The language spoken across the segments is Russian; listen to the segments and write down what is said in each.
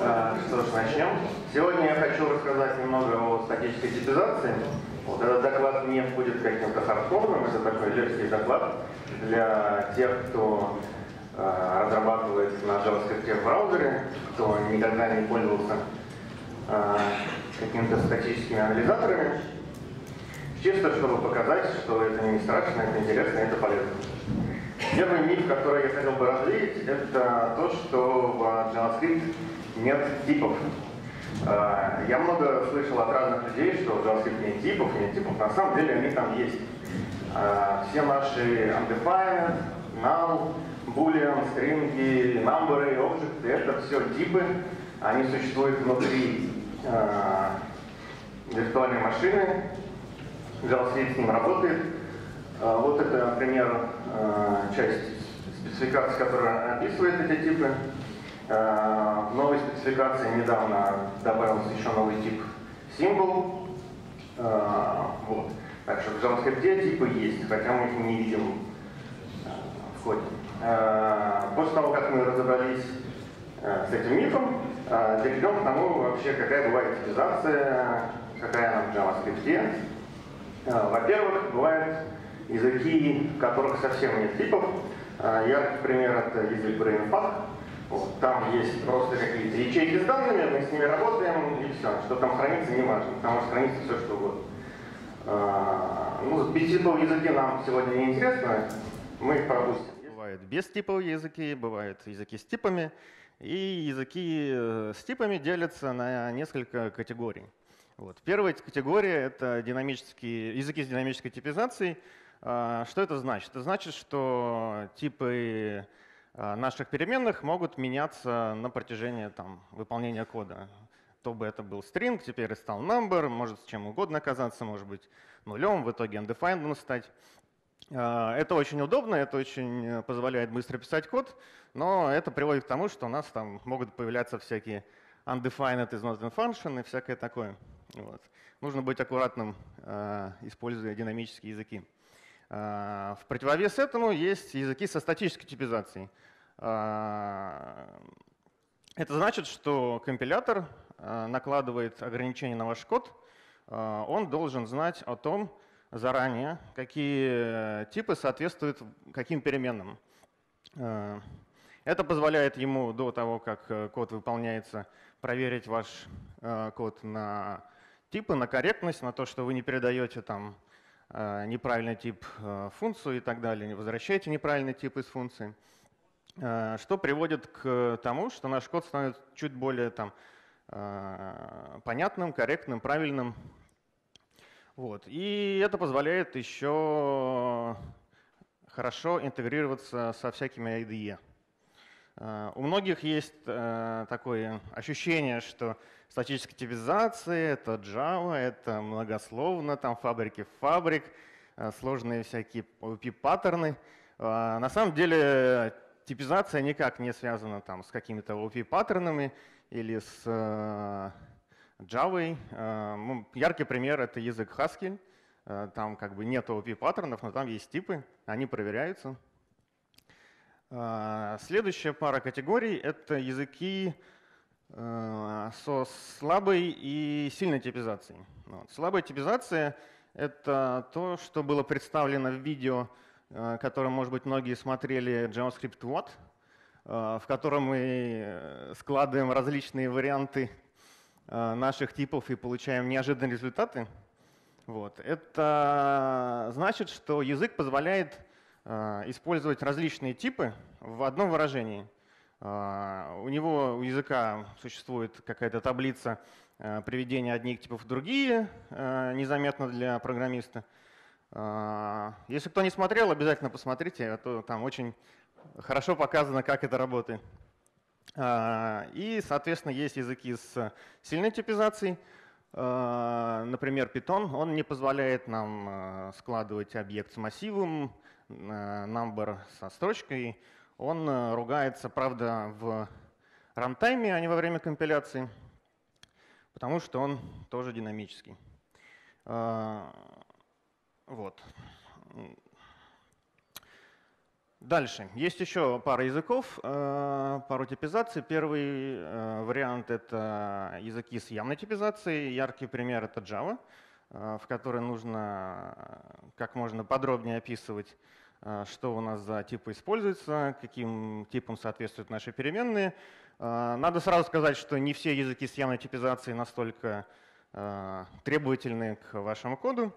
А, Что ж, начнем. Сегодня я хочу рассказать немного о статической типизации. Вот этот доклад не будет каким-то хардкорным, это такой легкий доклад для тех, кто а, разрабатывает на JavaScript в браузере, кто никогда не пользовался а, какими-то статическими анализаторами. Чисто, чтобы показать, что это не страшно, это интересно, это полезно. Первый миф, который я хотел бы развеять, это то, что в JavaScript нет типов. А, Я много слышал от разных людей, что в JavaScript нет типов, нет типов. На самом деле они там есть. А, Все наши undefined, null, boolean, стринги, number, объекты, это все типы. Они существуют внутри а, виртуальной машины. JavaScript с ним работает. Вот это, например, часть спецификации, которая описывает эти типы. А, В новой спецификации недавно добавился еще новый тип symbol. А, Вот. Так что в JavaScript типы есть, хотя мы их не видим а, в коде. После того, как мы разобрались с этим мифом, перейдем к тому, вообще, какая бывает типизация, какая она в JavaScript. Во-первых, бывают языки, в которых совсем нет типов. Яркий пример это язык BrainFuck. Вот, там есть просто какие-то ячейки с данными, мы с ними работаем, и все. Что там хранится, не важно, потому что хранится все, что угодно. А, Ну, бестиповые языки нам сегодня не интересны, мы их пропустим. Бывают бестиповые языки, бывают языки с типами, и языки э, с типами делятся на несколько категорий. Вот. Первая категория — это динамические, языки с динамической типизацией. А, Что это значит? Это значит, что типы наших переменных могут меняться на протяжении там, выполнения кода. То бы это был string, теперь стал number, может с чем угодно оказаться, может быть нулем, в итоге undefined стать. А, Это очень удобно, это очень э, позволяет быстро писать код, но это приводит к тому, что у нас там могут появляться всякие undefined is not in function и всякое такое. Вот. Нужно быть аккуратным, э, используя динамические языки. А, В противовес этому есть языки со статической типизацией. А, Это значит, что компилятор э, накладывает ограничения на ваш код, а, он должен знать о том заранее, какие типы соответствуют каким переменным. Это позволяет ему до того, как э, код выполняется, проверить ваш э, код на типы, на корректность, на то, что вы не передаете там неправильный тип э, функцию и так далее, возвращаете неправильный тип из функции. Э, Что приводит к тому, что наш код становится чуть более там, э, понятным, корректным, правильным. Вот. И это позволяет еще хорошо интегрироваться со всякими IDE. Э, У многих есть э, такое ощущение, что статическая типизация — это Java, это многословно, там фабрики фабрик, э, сложные всякие OP-паттерны. Э, На самом деле типизация никак не связана там, с какими-то OP-паттернами или с э, Java. Э, ну, Яркий пример — это язык Haskell. Там как бы нет OP-паттернов, но там есть типы, они проверяются. А, Следующая пара категорий — это языки со слабой и сильной типизацией. Вот. Слабая типизация — это то, что было представлено в видео, э, которое, может быть, многие смотрели, JavaScript What, э, в котором мы э, складываем различные варианты э, наших типов и получаем неожиданные результаты. Вот. Это значит, что язык позволяет э, использовать различные типы в одном выражении. Э, У него, у языка существует какая-то таблица э, приведения одних типов в другие, э, незаметно для программиста. Э, Если кто не смотрел, обязательно посмотрите, а то там очень хорошо показано, как это работает. А, И, соответственно, есть языки с сильной типизацией. А, Например, Python, он не позволяет нам а, складывать объект с массивом, а, number со строчкой. Он а, ругается, правда, в рантайме, а не во время компиляции, потому что он тоже динамический. А, Вот. Дальше. Есть еще пара языков, э, пару типизаций. Первый э, вариант — это языки с явной типизацией. Яркий пример — это Java, э, в которой нужно как можно подробнее описывать, что у нас за типы используются, каким типам соответствуют наши переменные. Надо сразу сказать, что не все языки с явной типизацией настолько требовательны к вашему коду.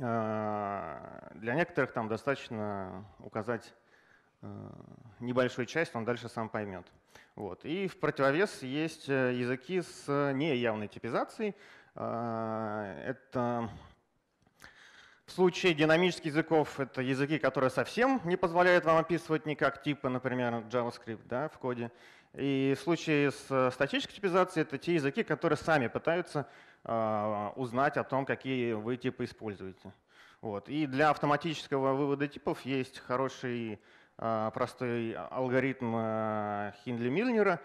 А, для некоторых там достаточно указать а, небольшую часть, он дальше сам поймет. Вот. И в противовес есть э, языки с неявной типизацией. А, это в случае динамических языков это языки, которые совсем не позволяют вам описывать никак типы, например, JavaScript да, в коде. И в случае с статической типизацией это те языки, которые сами пытаются а, узнать о том, какие вы типы используете. Вот. И для автоматического вывода типов есть хороший а, простой алгоритм а, Хиндли-Мильнера.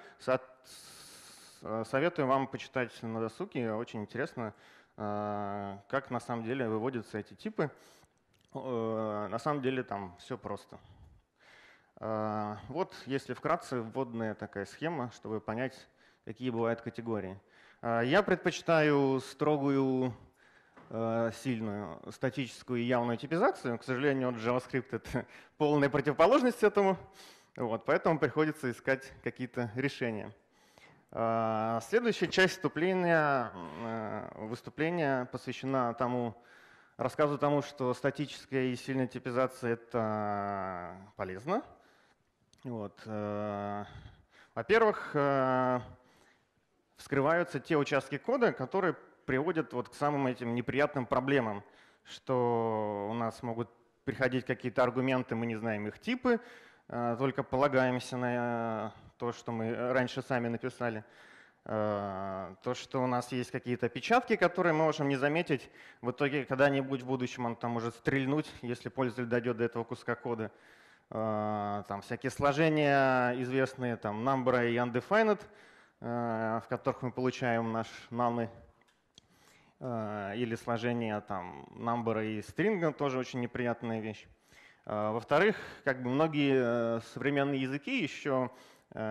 Советую вам почитать на досуге. Очень интересно, как на самом деле выводятся эти типы. На самом деле там все просто. Вот, если вкратце, вводная такая схема, чтобы понять, какие бывают категории. А, я предпочитаю строгую, а, сильную статическую и явную типизацию. К сожалению, JavaScript — это полная противоположность этому, вот, поэтому приходится искать какие-то решения. А, следующая часть вступления, выступления посвящена тому, рассказу тому, что статическая и сильная типизация — это полезно. Вот. Во-первых, вскрываются те участки кода, которые приводят вот к самым этим неприятным проблемам, что у нас могут приходить какие-то аргументы, мы не знаем их типы, только полагаемся на то, что мы раньше сами написали. А, то, что у нас есть какие-то опечатки, которые мы можем не заметить, в итоге когда-нибудь в будущем он там может стрельнуть, если пользователь дойдет до этого куска кода. А, там всякие сложения известные, там number и undefined — Э, в которых мы получаем наш э, или сложение там number и string, тоже очень неприятная вещь. Э, во-вторых, как бы многие современные языки еще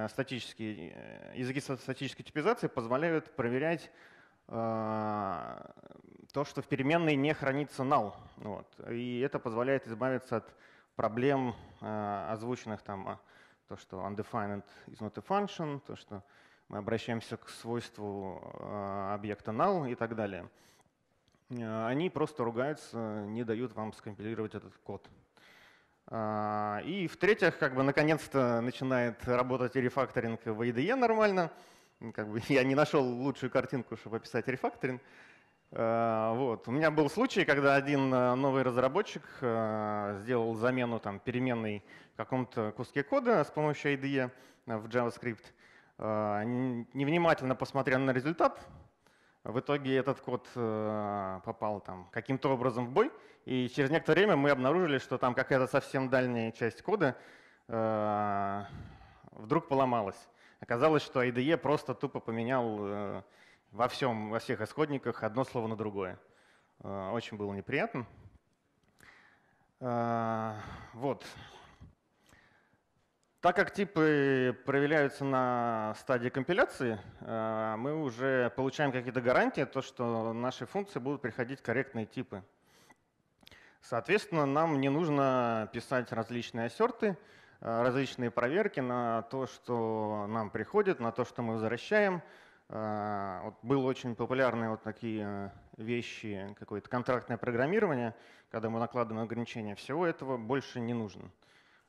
статические, языки со статической типизацией позволяют проверять то, что в переменной не хранится null. Вот. И это позволяет избавиться от проблем, озвученных там, то, что undefined is not a function, то, что мы обращаемся к свойству э, объекта null и так далее. Э, они просто ругаются, не дают вам скомпилировать этот код. Э, и в-третьих, как бы наконец-то начинает работать рефакторинг в IDE нормально. Как бы я не нашел лучшую картинку, чтобы описать рефакторинг. Вот. У меня был случай, когда один новый разработчик сделал замену там, переменной в каком-то куске кода с помощью IDE в JavaScript. А, невнимательно посмотрел на результат, в итоге этот код э, попал там каким-то образом в бой, и через некоторое время мы обнаружили, что там какая-то совсем дальняя часть кода э, вдруг поломалась. Оказалось, что IDE просто тупо поменял э, во всем, во всех исходниках одно слово на другое. Очень было неприятно. Вот. Так как типы проявляются на стадии компиляции, э, мы уже получаем какие-то гарантии, то, что наши функции будут приходить корректные типы. Соответственно, нам не нужно писать различные ассерты, э, различные проверки на то, что нам приходит, на то, что мы возвращаем. Э, вот было очень популярные вот такие вещи, какое-то контрактное программирование, когда мы накладываем ограничения. Всего этого больше не нужно.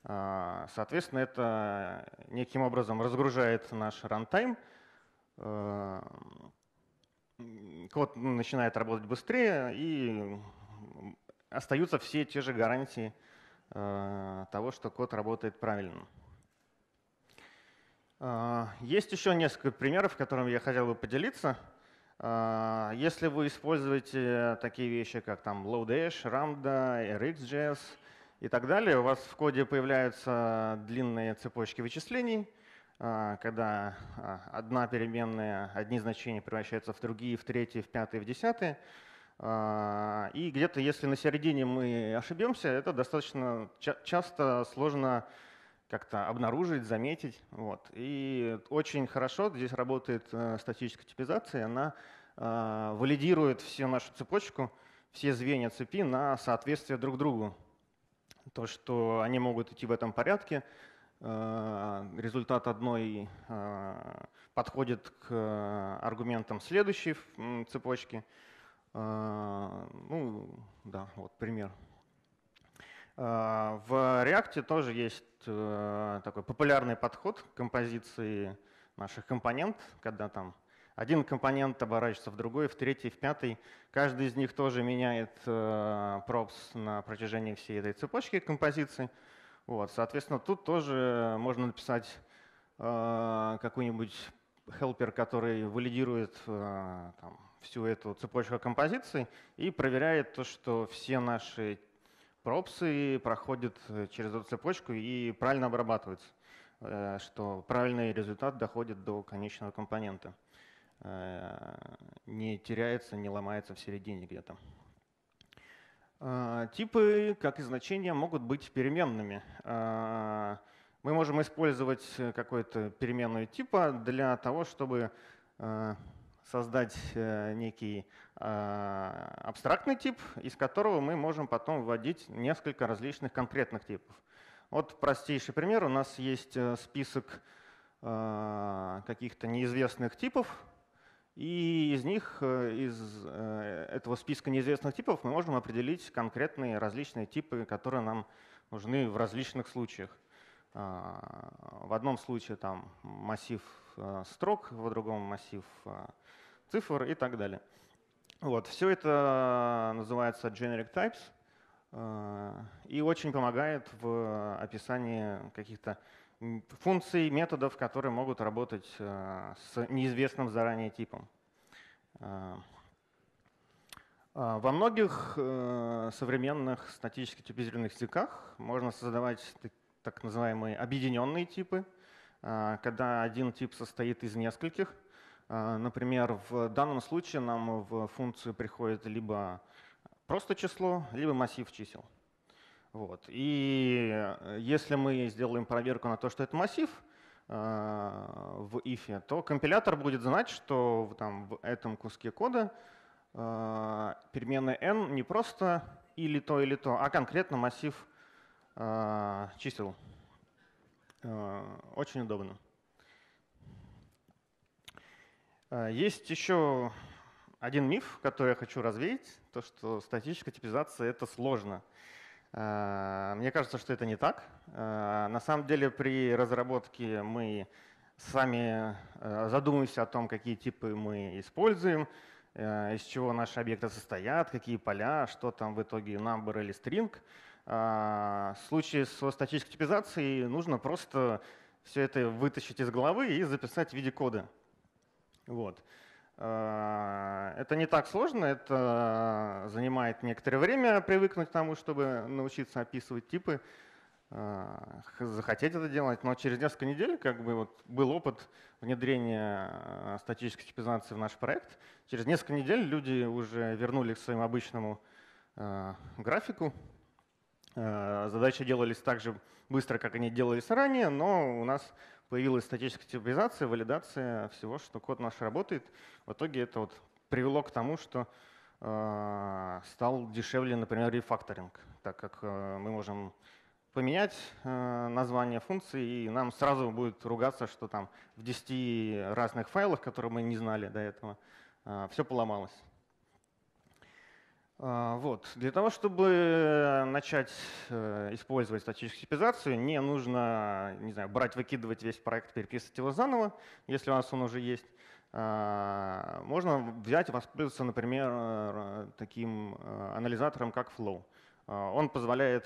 А, соответственно, это неким образом разгружает наш рантайм. А, код начинает работать быстрее, и остаются все те же гарантии а, того, что код работает правильно. Есть еще несколько примеров, которыми я хотел бы поделиться. Если вы используете такие вещи, как там Lodash, Ramda, RxJS, и так далее. У вас в коде появляются длинные цепочки вычислений, а, когда а, одна переменная, одни значения превращаются в другие, в третьи, в пятые, в десятые. И где-то, если на середине мы ошибемся, это достаточно часто сложно как-то обнаружить, заметить. Вот. И очень хорошо здесь работает э, статическая типизация. Она валидирует всю нашу цепочку, все звенья цепи на соответствие друг другу. То, что они могут идти в этом порядке, э, результат одной э, подходит к э, аргументам следующей цепочки. Ну, да, вот пример. В React тоже есть такой популярный подход к композиции наших компонент, когда там один компонент оборачивается в другой, в третий, в пятый. Каждый из них тоже меняет э, props на протяжении всей этой цепочки композиции. Вот, соответственно, тут тоже можно написать какой-нибудь helper, который валидирует там, всю эту цепочку композиций и проверяет то, что все наши пропсы проходят э, через эту цепочку и правильно обрабатываются, э, что правильный результат доходит до конечного компонента. Э, не теряется, не ломается в середине где-то. Типы, как и значения, могут быть переменными. Мы можем использовать какую-то переменную типа для того, чтобы создать э, некий абстрактный тип, из которого мы можем потом вводить несколько различных конкретных типов. Вот простейший пример. У нас есть э, список каких-то неизвестных типов, и из них, э, из этого списка неизвестных типов мы можем определить конкретные различные типы, которые нам нужны в различных случаях. А, в одном случае там массив строк, в другом массив цифр и так далее. Вот, все это называется generic types э, и очень помогает в описании каких-то функций, методов, которые могут работать э, с неизвестным заранее типом. Э, во многих современных статически типизированных языках можно создавать так называемые объединенные типы, когда один тип состоит из нескольких например, в данном случае нам в функцию приходит либо просто число, либо массив чисел. Вот. И э, если мы сделаем проверку на то, что это массив а, в if, то компилятор будет знать, что там, в этом куске кода а, переменная n не просто или то, или то, а конкретно массив чисел. Очень удобно. А, есть еще один миф, который я хочу развеять, то, что статическая типизация — это сложно. А, мне кажется, что это не так. А, на самом деле при разработке мы сами задумываемся о том, какие типы мы используем, из чего наши объекты состоят, какие поля, что там в итоге number или string. В случае со статической типизацией нужно просто все это вытащить из головы и записать в виде кода. Вот. А, это не так сложно, это занимает некоторое время привыкнуть к тому, чтобы научиться описывать типы, а, захотеть это делать, но через несколько недель как бы вот был опыт внедрения а, статической типизации в наш проект. Через несколько недель люди уже вернулись к своему обычному графику. Задачи делались так же быстро, как они делались ранее, но у нас появилась статическая типизация, валидация всего, что код наш работает. В итоге это вот привело к тому, что э, стал дешевле, например, рефакторинг, так как э, мы можем поменять э, название функции, и нам сразу будет ругаться, что там в 10 разных файлах, которые мы не знали до этого, э, все поломалось. А, вот. Для того, чтобы начать э, использовать статическую типизацию, не нужно не знаю, брать, выкидывать весь проект, переписывать его заново, если у вас он уже есть. А, можно взять и воспользоваться, например, э, таким э, анализатором, как Flow. А, он позволяет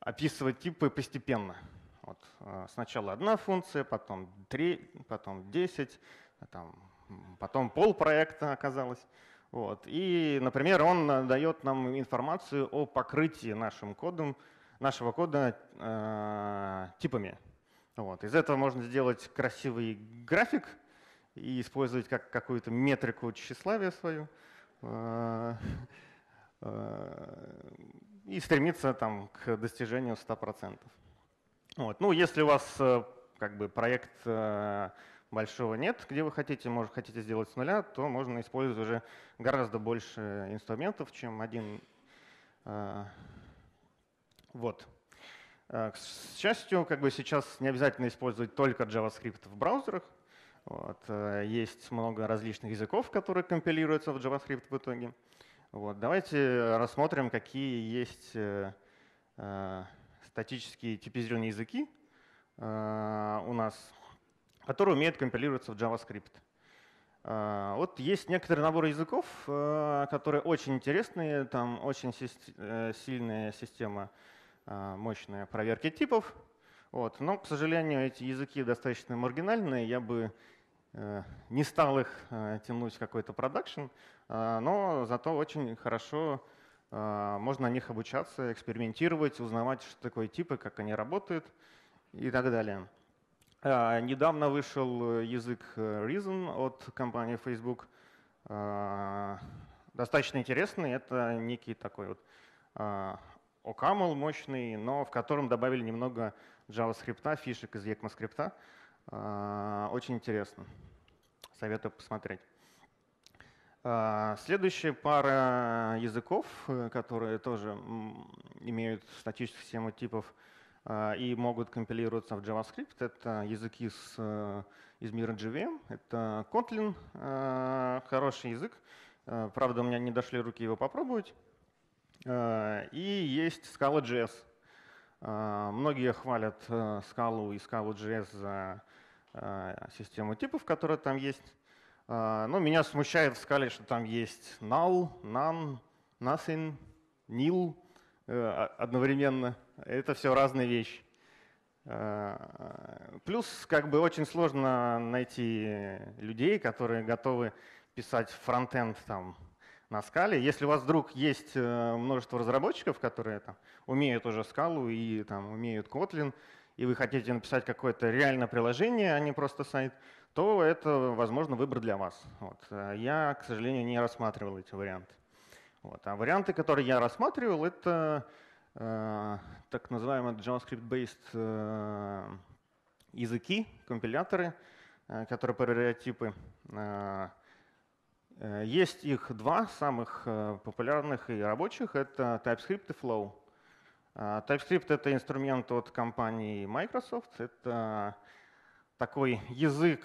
описывать типы постепенно. Вот. Сначала одна функция, потом три, потом десять, потом пол проекта оказалось. Вот. И, например, он дает нам информацию о покрытии нашим кодом, нашего кода э, типами. Вот. Из этого можно сделать красивый график и использовать как какую-то метрику тщеславия свою. и стремиться там, к достижению 100%. Вот. Ну, если у вас как бы проект большого нет, где вы хотите, может, хотите сделать с нуля, то можно использовать уже гораздо больше инструментов, чем один. Вот. К счастью, как бы сейчас не обязательно использовать только JavaScript в браузерах. Вот. Э, есть много различных языков, которые компилируются в JavaScript в итоге. Вот. Давайте рассмотрим, какие есть э, э, статические типизированные языки э, у нас, которые умеют компилироваться в JavaScript. Э, вот есть некоторый набор языков, э, которые очень интересные, там очень си сильная система мощная проверки типов. Вот. Но, к сожалению, эти языки достаточно маргинальные. Я бы Э, не стал их э, тянуть в какой-то продакшн, э, но зато очень хорошо можно на них обучаться, экспериментировать, узнавать, что такое типы, как они работают и так далее. Недавно вышел язык Reason от компании Facebook. Достаточно интересный. Это некий такой вот OCaml мощный, но в котором добавили немного JavaScript, фишек из ECMAScript. Очень интересно. Советую посмотреть. А, следующая пара языков, э, которые тоже имеют статическую систему типов а, и могут компилироваться в JavaScript, это языки с, э, из мира JVM. Это Kotlin, а, хороший язык. Правда, у меня не дошли руки его попробовать. И есть Scala.js. Многие хвалят э, Scala и Scala.js за а, систему типов, которая там есть. А, но меня смущает в скале, что там есть null, none, nothing, nil э, одновременно. Это все разные вещи. А, плюс как бы очень сложно найти людей, которые готовы писать фронтенд там на скале. Если у вас вдруг есть э, множество разработчиков, которые там, умеют уже скалу и там, умеют Kotlin, и вы хотите написать какое-то реальное приложение, а не просто сайт, то это, возможно, выбор для вас. Вот. Я, к сожалению, не рассматривал эти варианты. Вот. А варианты, которые я рассматривал, это так называемые JavaScript-based э, языки, компиляторы, э, которые проверяют типы. Э, э есть их два самых э, популярных и рабочих. Это TypeScript и Flow. TypeScript — это инструмент от компании Microsoft. Это такой язык,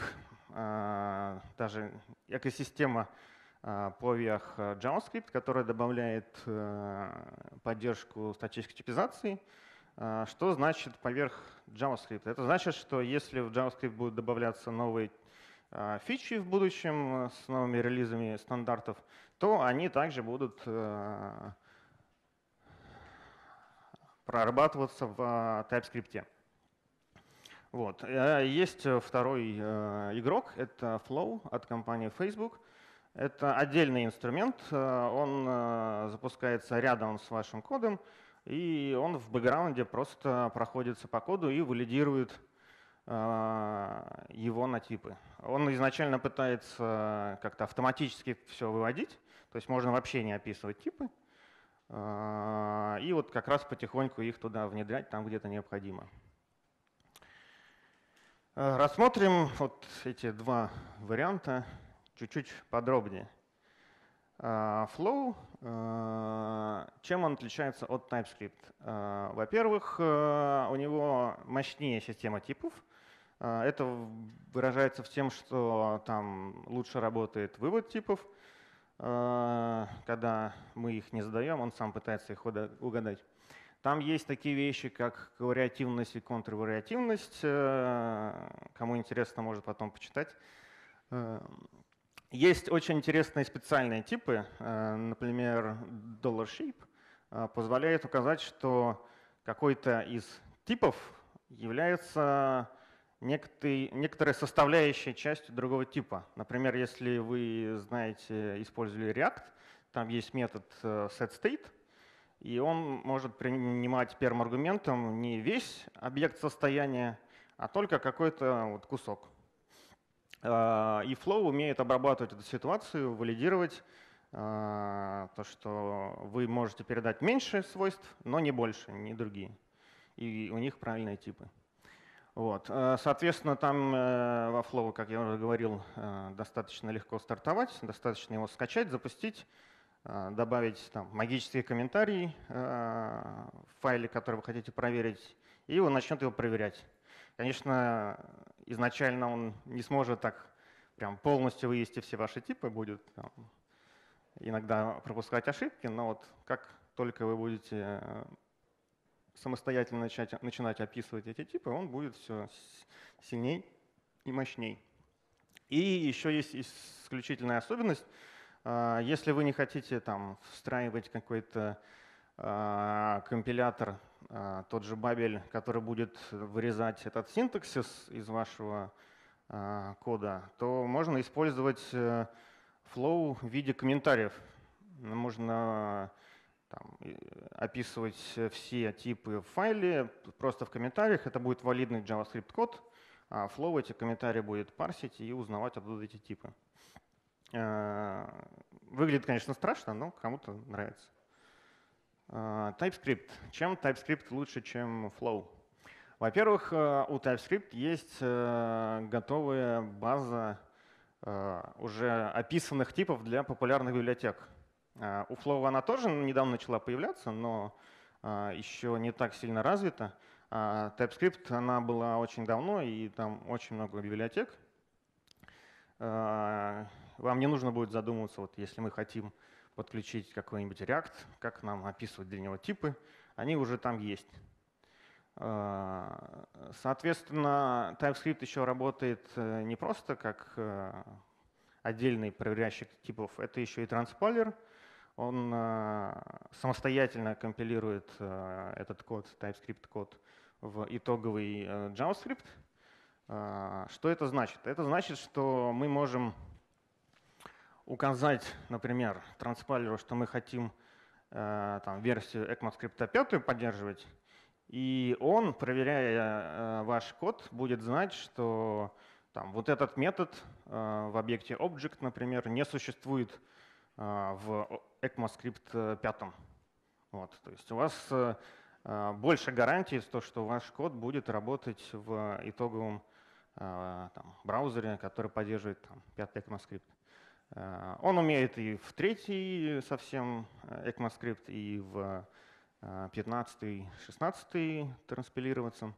даже экосистема а, поверх JavaScript, которая добавляет поддержку статической типизации. Что значит поверх JavaScript? Это значит, что если в JavaScript будут добавляться новые фичи в будущем с новыми релизами стандартов, то они также будут прорабатываться в а, TypeScript. Вот. Э, есть второй э, игрок, это Flow от компании Facebook. Это отдельный инструмент, э, он запускается рядом с вашим кодом, и он в бэкграунде просто проходится по коду и валидирует его на типы. Он изначально пытается как-то автоматически все выводить, то есть можно вообще не описывать типы, и вот как раз потихоньку их туда внедрять, там где-то необходимо. Рассмотрим вот эти два варианта чуть-чуть подробнее. А, Flow, чем он отличается от TypeScript? Во-первых, у него мощнее система типов. Это выражается в том, что там лучше работает вывод типов – когда мы их не задаем, он сам пытается их угадать. Там есть такие вещи, как вариативность и контрвариативность. Кому интересно, может потом почитать. Э, есть очень интересные специальные типы, например, dollar shape, позволяет указать, что какой-то из типов является некоторые, некоторая составляющая часть другого типа. Например, если вы знаете, использовали React, там есть метод э, setState, и он может принимать первым аргументом не весь объект состояния, а только какой-то вот кусок. Э, и Flow умеет обрабатывать эту ситуацию, валидировать то, что вы можете передать меньше свойств, но не больше, не другие. И у них правильные типы. Вот. Соответственно, там во Flow, как я уже говорил, достаточно легко стартовать, достаточно его скачать, запустить, добавить там, магические комментарии в файле, который вы хотите проверить, и он начнет его проверять. Конечно, изначально он не сможет так прям полностью вывести все ваши типы, будет там, иногда пропускать ошибки, но вот как только вы будете э, самостоятельно начать, начинать описывать эти типы, он будет все сильней и мощней. И еще есть исключительная особенность. А, если вы не хотите там, встраивать какой-то а, компилятор, тот же Babel, который будет вырезать этот синтаксис из вашего а, кода, то можно использовать э, flow в виде комментариев. Можно там, описывать все типы в файле просто в комментариях. Это будет валидный JavaScript код, а Flow эти комментарии будет парсить и узнавать откуда эти типы. Э, выглядит, конечно, страшно, но кому-то нравится. Э, TypeScript. Чем TypeScript лучше, чем Flow? Во-первых, э, у TypeScript есть э, готовая база э, уже описанных типов для популярных библиотек. У Flow она тоже недавно начала появляться, но еще не так сильно развита. А TypeScript она была очень давно, и там очень много библиотек. Вам не нужно будет задумываться, вот если мы хотим подключить какой-нибудь React, как нам описывать для него типы, они уже там есть. А, соответственно, TypeScript еще работает э, не просто как э, отдельный проверяющий типов, это еще и транспайлер. Он э, самостоятельно компилирует этот код, TypeScript код, в итоговый JavaScript. А, что это значит? Это значит, что мы можем указать, например, транспайлеру, что мы хотим там, версию ECMAScript 5 поддерживать, и он, проверяя э, ваш код, будет знать, что там, вот этот метод э, в объекте Object, например, не существует э, в ECMAScript 5. Вот, то есть у вас больше гарантий, то, что ваш код будет работать в итоговом там, браузере, который поддерживает там, 5 ECMAScript. Он умеет и в третий совсем ECMAScript, и в 15-16 транспилироваться.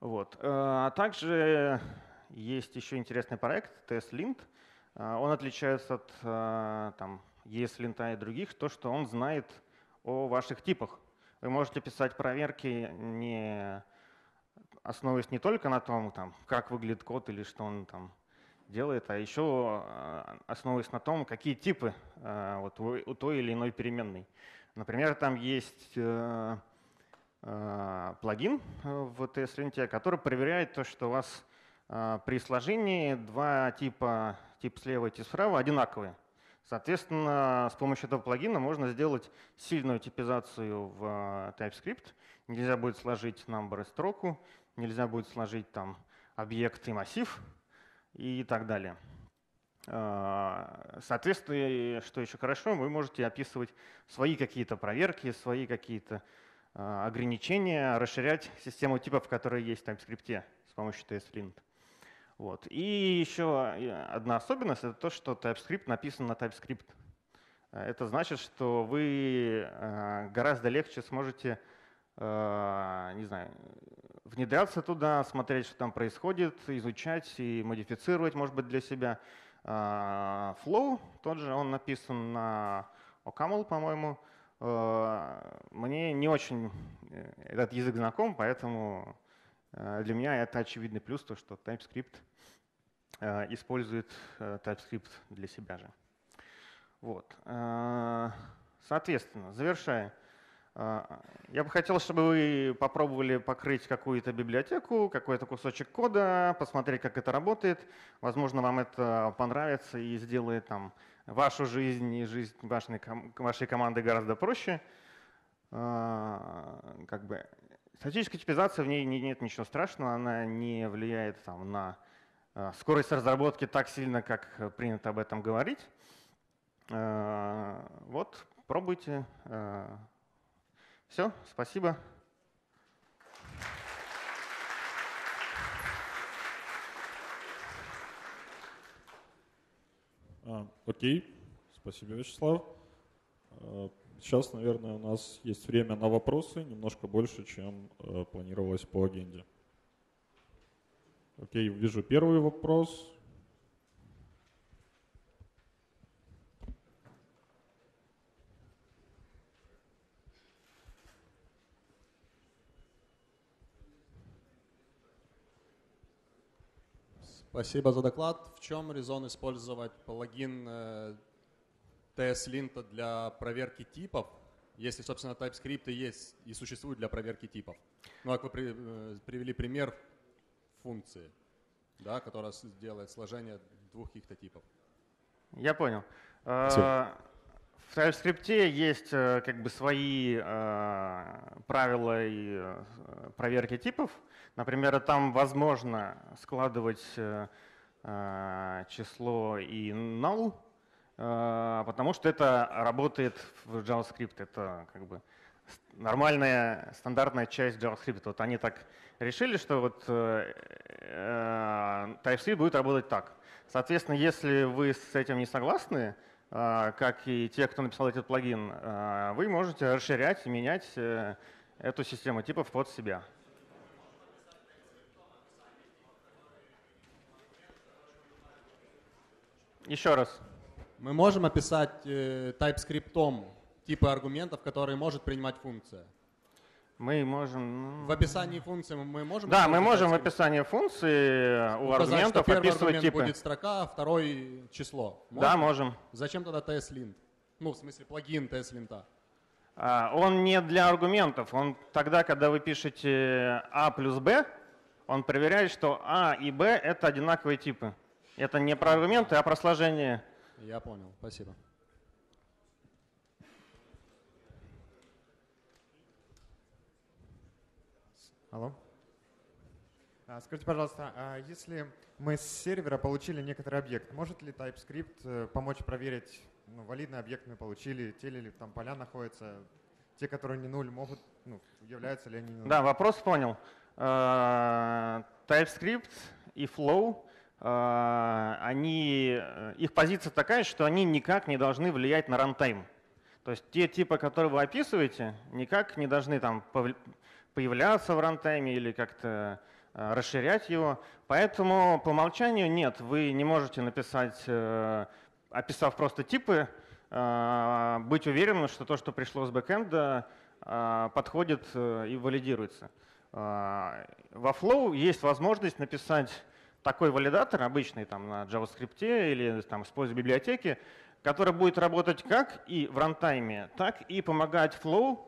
Вот. Э, а также есть еще интересный проект TestLint. Э, он отличается от э, там, ESLint и других, то, что он знает о ваших типах. Вы можете писать проверки, не основываясь не только на том, там, как выглядит код или что он там делает, а еще основываясь на том, какие типы вот, у той или иной переменной. Например, там есть э, э, плагин в TSLint, который проверяет то, что у вас э, при сложении два типа, тип слева и тип справа, одинаковые. Соответственно, с помощью этого плагина можно сделать сильную типизацию в TypeScript. Нельзя будет сложить number и строку, нельзя будет сложить там объект и массив и так далее. А, соответственно, что еще хорошо, вы можете описывать свои какие-то проверки, свои какие-то а, ограничения, расширять систему типов, которые есть в TypeScript с помощью TSLint. Вот. И еще одна особенность — это то, что TypeScript написан на TypeScript. Это значит, что вы а, гораздо легче сможете не знаю, внедряться туда, смотреть, что там происходит, изучать и модифицировать, может быть, для себя. А, Flow, тот же, он написан на OCaml, по-моему. А, мне не очень э, этот язык знаком, поэтому э, для меня это очевидный плюс, то, что TypeScript э, использует TypeScript для себя же. Вот. Соответственно, завершая. А, я бы хотел, чтобы вы попробовали покрыть какую-то библиотеку, какой-то кусочек кода, посмотреть, как это работает. Возможно, вам это понравится и сделает там, вашу жизнь и жизнь вашей, вашей команды гораздо проще. А, как бы, статическая типизация, в ней нет ничего страшного, она не влияет там, на а, скорость разработки так сильно, как принято об этом говорить. Вот, пробуйте. Все, спасибо. А, окей, спасибо, Вячеслав. А, сейчас, наверное, у нас есть время на вопросы, немножко больше, чем э, планировалось по агенде. Окей, вижу первый вопрос. Спасибо за доклад. В чем резон использовать плагин э, TS-Lint для проверки типов, если, собственно, TypeScript есть и существует для проверки типов? Ну, как вы э, привели пример функции, да, которая делает сложение двух каких-то типов. Я понял. Все. В TypeScript есть э, как бы свои правила и проверки типов. Например, там возможно складывать э, э, число и null, э, потому что это работает в JavaScript. Это как бы нормальная стандартная часть JavaScript. Вот они так решили, что вот TypeScript будет работать так. Соответственно, если вы с этим не согласны, как и те, кто написал этот плагин, вы можете расширять и менять эту систему типов под себя. Еще раз. Мы можем описать э, TypeScript типы аргументов, которые может принимать функция. Мы можем... Ну, в описании функции мы можем... Да, мы можем в описании функции у Указать, аргументов что описывать аргумент типы. будет строка, а второй число. Можем? Да, можем. Зачем тогда TSLint? Ну, в смысле, плагин TSLint. А, он не для аргументов. Он тогда, когда вы пишете А плюс Б, он проверяет, что А и Б — это одинаковые типы. Это не про аргументы, а про сложение. Я понял, спасибо. Алло. А, скажите, пожалуйста, а если мы с сервера получили некоторый объект, может ли TypeScript э, помочь проверить, ну, валидный объект мы получили, те ли там поля находятся, те, которые не нуль, могут, ну, являются ли они нуль? Да, вопрос понял. Uh, TypeScript и Flow а, они, э, их позиция такая, что они никак не должны влиять на рантайм. То есть те типы, которые вы описываете, никак не должны там появляться в рантайме или как-то э, расширять его. Поэтому по умолчанию нет, вы не можете написать, э, описав просто типы, быть уверенным, что то, что пришло с бэкэнда, подходит и валидируется. Во Flow есть возможность написать такой валидатор, обычный там на JavaScript или там, используя библиотеки, который будет работать как и в рантайме, так и помогать Flow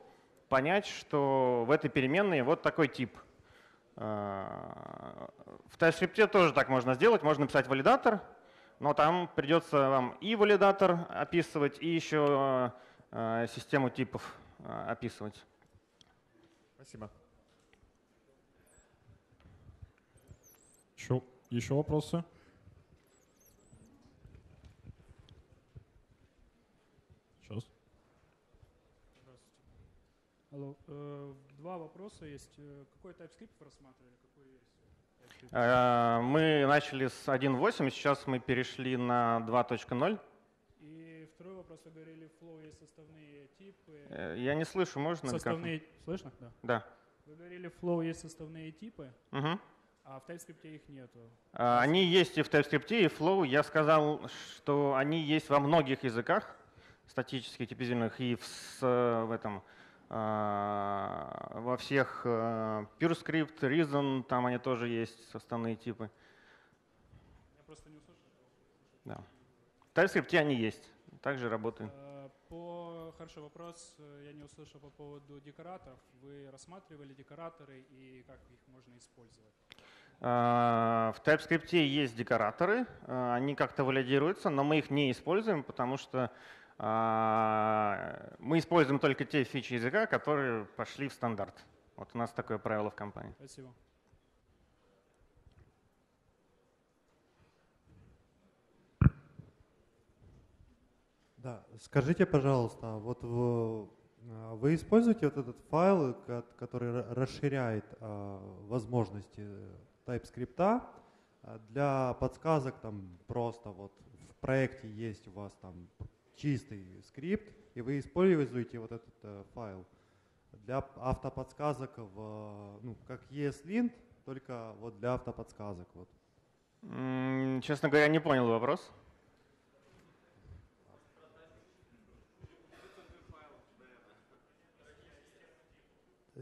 понять, что в этой переменной вот такой тип. А, в TypeScript тоже так можно сделать. Можно написать валидатор, но там придется вам и валидатор описывать, и еще а, систему типов а, описывать. Спасибо. Еще еще вопросы? Сейчас. Алло. Э, два вопроса есть. Э, какой TypeScript вы рассматривали? Какую версию? Э, мы начали с 1.8, сейчас мы перешли на 2.0. И второй вопрос. Вы говорили, в Flow есть составные типы. Я не слышу, можно? Составные... Слышно? Да. Да. Вы говорили, в Flow есть составные типы. Угу. А в TypeScript их нету? А, они есть и в TypeScript, и в Flow. Я сказал, что они есть во многих языках статических, типизированных, и в, в этом а, во всех а, PureScript, Reason, там они тоже есть, составные типы. Я просто не услышал. Да. В TypeScript они есть, также работают. По, хорошо, вопрос я не услышал по поводу декораторов. Вы рассматривали декораторы и как их можно использовать? А, в TypeScript есть декораторы, а, они как-то валидируются, но мы их не используем, потому что а, мы используем только те фичи языка, которые пошли в стандарт. Вот у нас такое правило в компании. Спасибо. Да, скажите, пожалуйста, вот в, а, вы используете вот этот файл, который расширяет а, возможности TypeScript а, для подсказок там просто вот в проекте есть у вас там чистый скрипт, и вы используете вот этот э, файл для автоподсказок в, ну, как ESLint, только вот для автоподсказок. Вот. Честно говоря, не понял вопрос.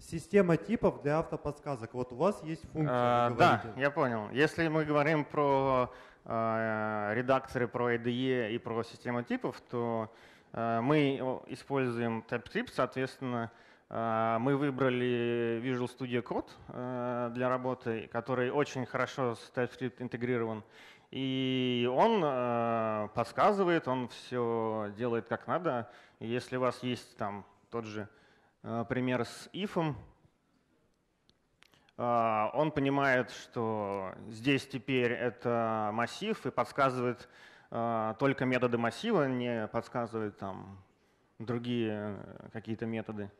Система типов для автоподсказок. Вот у вас есть функция. А, да, я понял. Если мы говорим про э, редакторы, про IDE и про систему типов, то э, мы используем TypeScript, соответственно, э, мы выбрали Visual Studio Code э, для работы, который очень хорошо с TypeScript интегрирован. И он э, подсказывает, он все делает как надо. И если у вас есть там тот же Э, пример с if. Э, он понимает, что здесь теперь это массив и подсказывает э, только методы массива, не подсказывает там другие какие-то методы.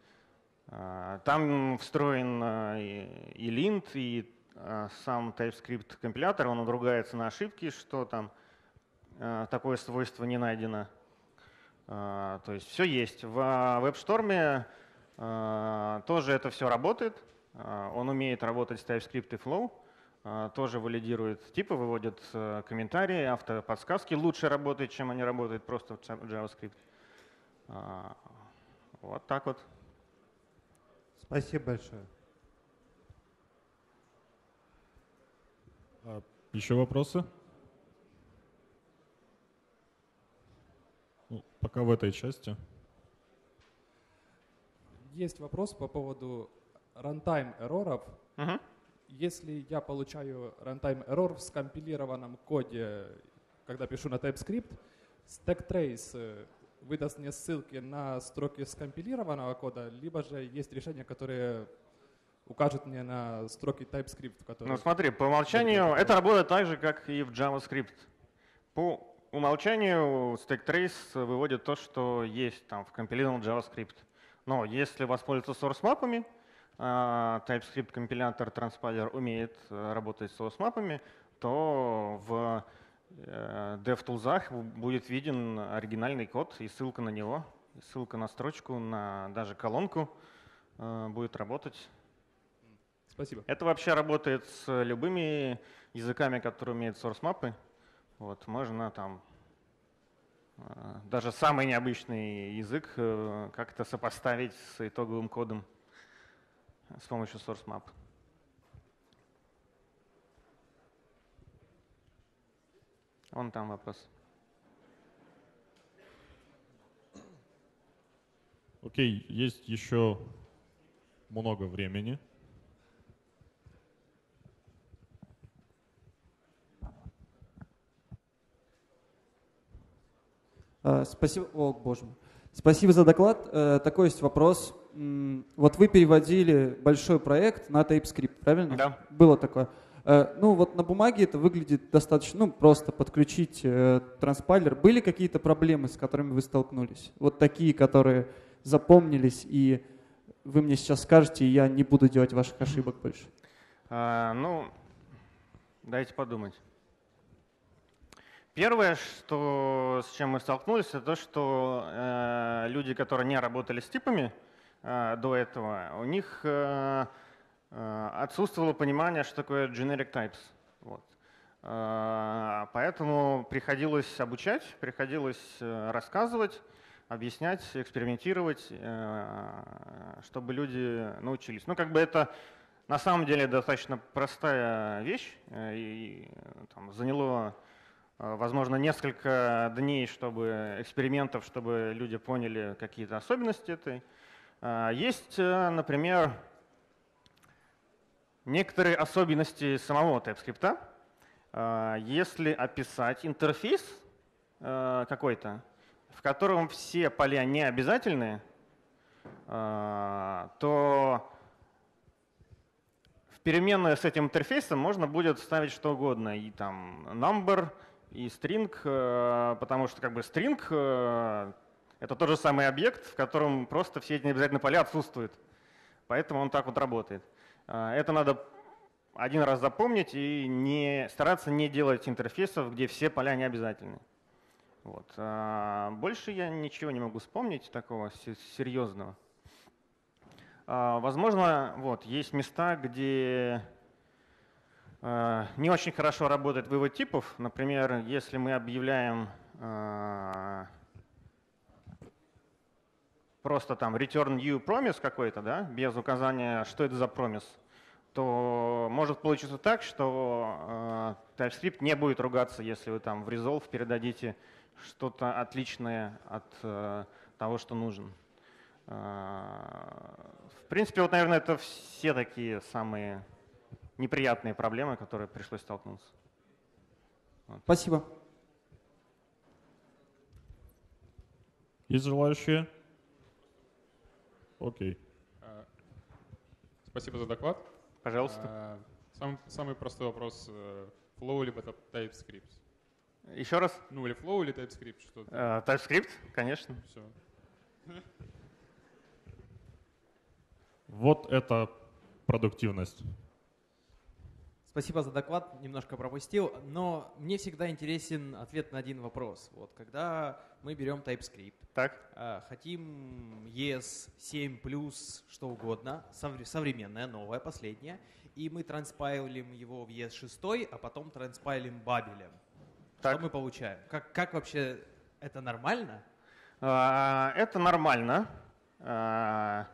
Там встроен и lint, и сам TypeScript компилятор, он ругается на ошибки, что там такое свойство не найдено. То есть все есть. В WebStorm тоже это все работает. А, он умеет работать с TypeScript и Flow. А, тоже валидирует типы, выводит э, комментарии, автоподсказки. Лучше работает, чем они работают просто в JavaScript. Вот так вот. Спасибо большое. Еще вопросы? Ну, пока в этой части. Есть вопрос по поводу runtime эрроров. Uh-huh. Если я получаю runtime error в скомпилированном коде, когда пишу на TypeScript, StackTrace э, выдаст мне ссылки на строки скомпилированного кода, либо же есть решения, которые укажут мне на строки TypeScript. Которые... Ну смотри, по умолчанию это работает так же, как и в JavaScript. По умолчанию StackTrace выводит то, что есть там в компилированном JavaScript. Но если воспользоваться source-мапами, а, TypeScript компилятор Transpiler умеет э, работать с source-мапами, то в э, DevTools будет виден оригинальный код и ссылка на него, ссылка на строчку, на даже колонку э, будет работать. Спасибо. Это вообще работает с любыми языками, которые умеют source-мапы. Вот, можно там даже самый необычный язык э, как-то сопоставить с итоговым кодом с помощью source map. Вон там вопрос. Окей, есть еще много времени. Спасибо, о, боже мой. Спасибо за доклад. Э, такой есть вопрос. Вот вы переводили большой проект на TypeScript, правильно? Да. Было такое. Э, ну вот на бумаге это выглядит достаточно, ну просто подключить э, транспайлер. Были какие-то проблемы, с которыми вы столкнулись? Вот такие, которые запомнились, и вы мне сейчас скажете, и я не буду делать ваших ошибок больше. А, ну, дайте подумать. Первое, что, с чем мы столкнулись, это то, что э, люди, которые не работали с типами э, до этого, у них э, э, отсутствовало понимание, что такое generic types. Вот. Э, поэтому приходилось обучать, приходилось э, рассказывать, объяснять, экспериментировать, э, чтобы люди научились. Ну, как бы это на самом деле достаточно простая вещь, э, и там, заняло возможно, несколько дней, чтобы экспериментов, чтобы люди поняли какие-то особенности этой. Э, есть, э, например, некоторые особенности самого TypeScript. Если описать интерфейс какой-то, в котором все поля не обязательны, то в переменную с этим интерфейсом можно будет ставить что угодно. И там number, и string, э, потому что как бы string э, это тот же самый объект, в котором просто все эти необязательные поля отсутствуют. Поэтому он так вот работает. Э, это надо один раз запомнить и не, стараться не делать интерфейсов, где все поля не обязательны. Вот. Больше я ничего не могу вспомнить такого серьезного. Возможно, вот, есть места, где не очень хорошо работает вывод типов. Например, если мы объявляем э, просто там return new promise какой-то, да, без указания, что это за promise, то может получиться так, что э, TypeScript не будет ругаться, если вы там в resolve передадите что-то отличное от того, что нужен. В принципе, вот, наверное, это все такие самые неприятные проблемы, которые пришлось столкнуться. Вот. Спасибо. Есть желающие? Окей. А, спасибо за доклад. Пожалуйста. А, сам, самый простой вопрос. Э, Flow либо TypeScript? Еще раз? Ну или Flow или TypeScript? Что uh, TypeScript, конечно. Все. Вот это продуктивность. Спасибо за доклад, немножко пропустил, но мне всегда интересен ответ на один вопрос. Вот, когда мы берем TypeScript, так. А, хотим ES 7 плюс что угодно, современное, новое, последнее, и мы транспайлим его в ES 6, а потом транспайлим бабелем. Так. Что мы получаем? Как, как вообще это нормально? А, это нормально. А,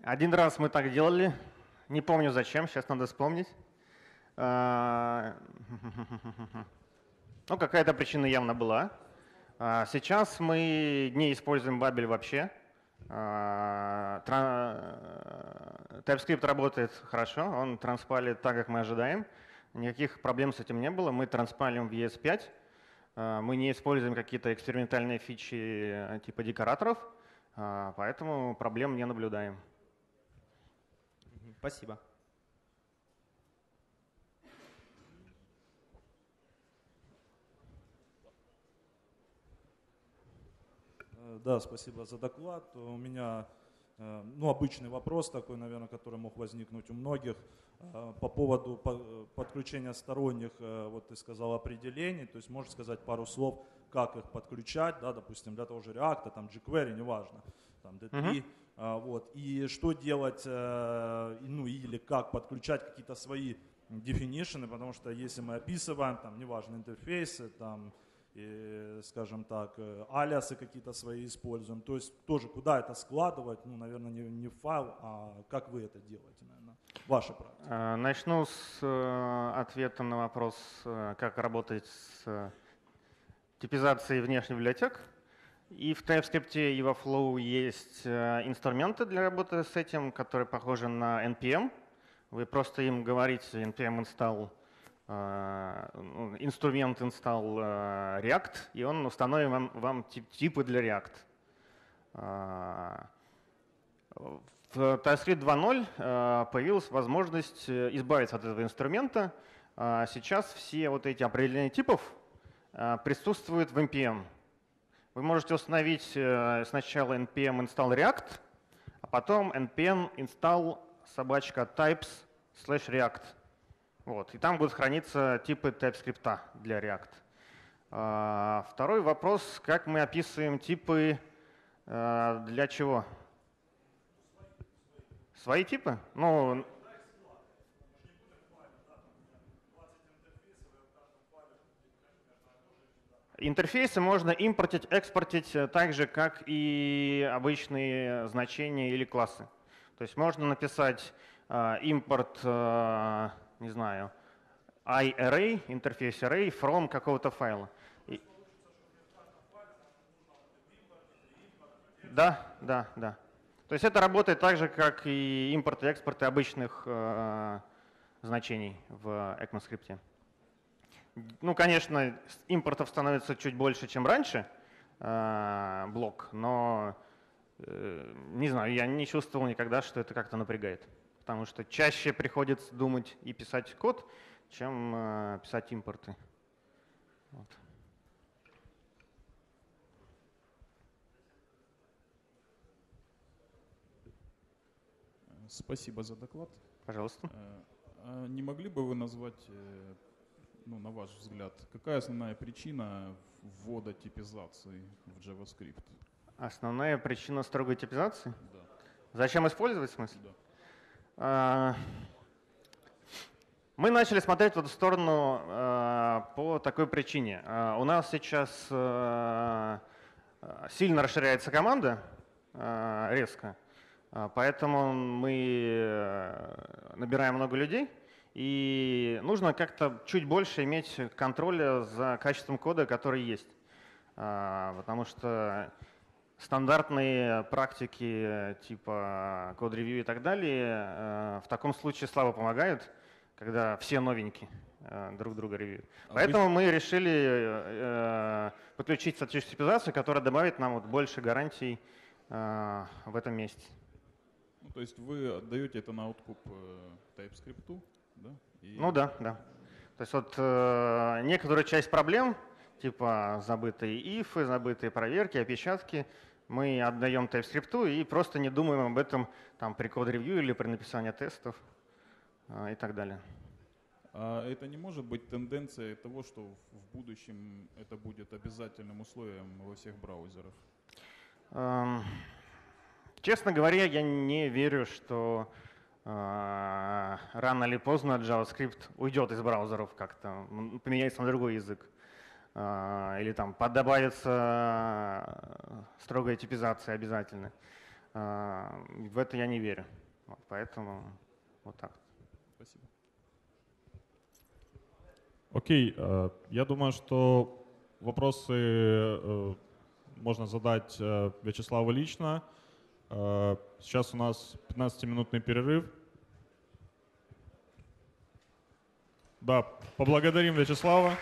один раз мы так делали, не помню зачем, сейчас надо вспомнить. А, ну, какая-то причина явно была. А, сейчас мы не используем Babel вообще. А, TypeScript работает хорошо, он транспалит так, как мы ожидаем. Никаких проблем с этим не было. Мы транспалим в ES5. Мы не используем какие-то экспериментальные фичи типа декораторов, поэтому проблем не наблюдаем. Спасибо. Да, спасибо за доклад. У меня э, ну, обычный вопрос такой, наверное, который мог возникнуть у многих э, по поводу подключения сторонних, э, вот ты сказал, определений, то есть можешь сказать пару слов, как их подключать, да, допустим, для того же React, там jQuery, неважно, там D3, uh-huh. вот, и что делать, ну или как подключать какие-то свои definition, потому что если мы описываем, там, неважно, интерфейсы, там, скажем так, э, алиасы какие-то свои используем. То есть тоже куда это складывать, ну, наверное, не, не в файл, а как вы это делаете, наверное, ваша практика. Э, начну с э, ответа на вопрос, как работать с типизацией внешних библиотек. И в TypeScript и во Flow есть инструменты для работы с этим, которые похожи на NPM. Вы просто им говорите npm install инструмент install э, React, и он установит вам, вам типы для React. Э, в TypeScript 2.0 появилась возможность избавиться от этого инструмента. Сейчас все вот эти определения типов присутствуют в NPM. Вы можете установить сначала npm install React, а потом npm install собачка types slash React. Вот, и там будут храниться типы TypeScript для React. А, второй вопрос, как мы описываем типы а, для чего? Свои типы? Ну, Интерфейсы можно импортить, экспортить так же, как и обычные значения или классы. То есть можно написать э, импорт э, не знаю, iArray, интерфейс array from какого-то файла. И... Да, да, да. То есть это работает так же, как и импорт и экспорт обычных э, значений в ECMAScript. Ну, конечно, импортов становится чуть больше, чем раньше, э, блок, но э, не знаю, я не чувствовал никогда, что это как-то напрягает потому что чаще приходится думать и писать код, чем э, писать импорты. Вот. Спасибо за доклад. Пожалуйста. Э, а не могли бы вы назвать, э, ну, на ваш взгляд, какая основная причина ввода типизации в JavaScript? Основная причина строгой типизации? Да. Зачем использовать, в смысле? Да. А, Мы начали смотреть в эту сторону а, по такой причине. А, У нас сейчас сильно расширяется команда, резко, поэтому мы э, набираем много людей, и нужно как-то чуть больше иметь контроля за качеством кода, который есть. Потому что стандартные практики типа код-ревью и так далее э, в таком случае слабо помогают, когда все новенькие э, друг друга ревьюют. А Поэтому мы решили э, подключить статическую типизацию, которая добавит нам вот больше гарантий э, в этом месте. Ну, то есть вы отдаете это на откуп э, TypeScript, да? И- Ну да, да. То есть вот э, некоторую часть проблем, типа забытые ифы, забытые проверки, опечатки, мы отдаем TypeScript и просто не думаем об этом там, при код-ревью или при написании тестов э, и так далее. А это не может быть тенденцией того, что в- будущем это будет обязательным условием во всех браузерах? Эм, Честно говоря, я не верю, что э, рано или поздно JavaScript уйдет из браузеров как-то, поменяется на другой язык. Э, Или там добавится э, строгая типизация обязательно. Э, В это я не верю. Вот, поэтому вот так. Спасибо. Окей, э, я думаю, что вопросы э, можно задать Вячеславу лично. Сейчас у нас 15-минутный перерыв. Да, поблагодарим Вячеслава.